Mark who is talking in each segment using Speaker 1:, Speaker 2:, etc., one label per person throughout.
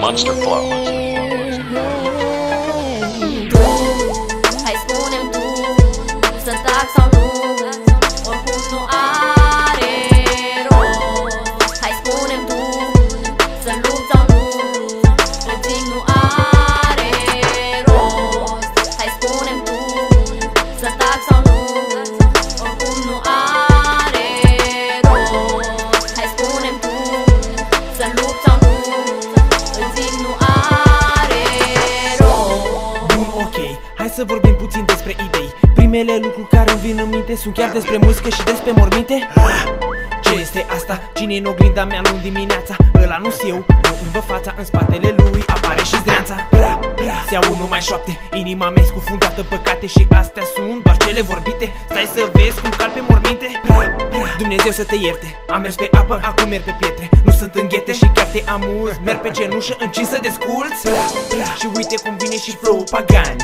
Speaker 1: Monster Flow.
Speaker 2: Hai să
Speaker 3: vorbim puțin despre idei. Primele lucruri care îmi vin în minte sunt chiar despre muzică și despre morminte. Ce este asta? Cine-i în oglinda mea luni dimineața? Ăla nu-s eu, nu îmi vă fața În spatele lui apare și zdreanța. Se au numai șoapte, inima mea e scufundată în păcate Și astea sunt doar cele vorbite. Stai să vezi cum cal pe morminte. Dumnezeu să te ierte. Am mers pe apă, acum merg pe pietre. Nu sunt înghete și chiar te amuz Merg pe cenușă, încins să desculți Și uite cum vine și flow pagani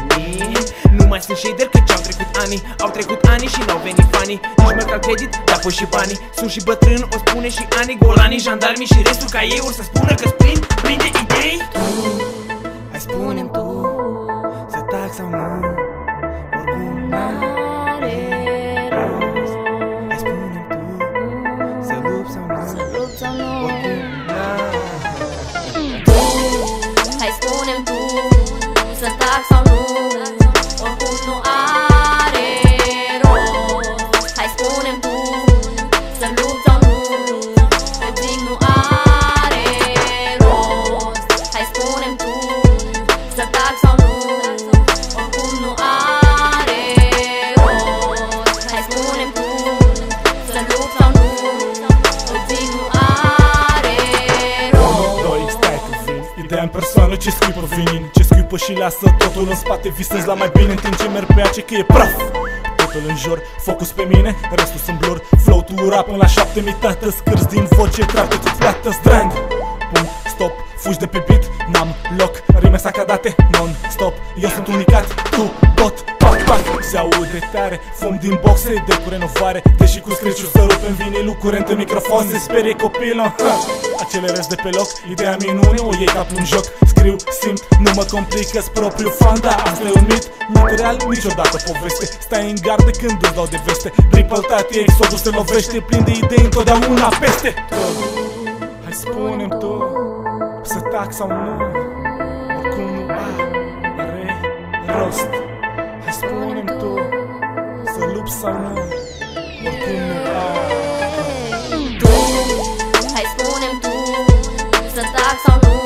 Speaker 3: Nu mai sunt shader căci au trecut ani Au trecut ani și n-au venit fanii. Nici măcar credit, dar apoi și banii. Sunt și bătrân, o spune și ani Golanii, jandarmii și restul ca ei Or să spună că-s plin, plin de idei. Hai spune-mi spune-mi
Speaker 4: vin Ideea în persoană ce scuipă vinin? Ce scuipă și lasă totul în spate Visez la mai bine în timp ce merg pe ace că e praf. Totul în jur, focus pe mine, restul sunt blur. Flow tu rap până la șapte mii tată Scârzi din voce, trapte tu plată Strand, pum, stop, fugi de pe beat N-am loc, rime sacadate Non-stop, eu sunt unicat Tu, tot, pac, pac Se aude tare, fum din boxe De cu renovare, deși cu scriciu Să rup în vinilul curent în microfon Se sperie copilul ha. Accelerez de pe loc, ideea minune O iei ca pe un joc, scriu, simt Nu mă complică propriu fan, da Asta e un mit, mit real, niciodată poveste. Stai în gardă când îți dau de veste. Triple tati, exodul se lovește Plin de idei întotdeauna peste tot. Hai spune-mi tu Să tac sau nu Oricum nu are rost Spune-mi tu Să lupi sau nu Oricum nu Tu Hai spune-mi tu Să tac sau nu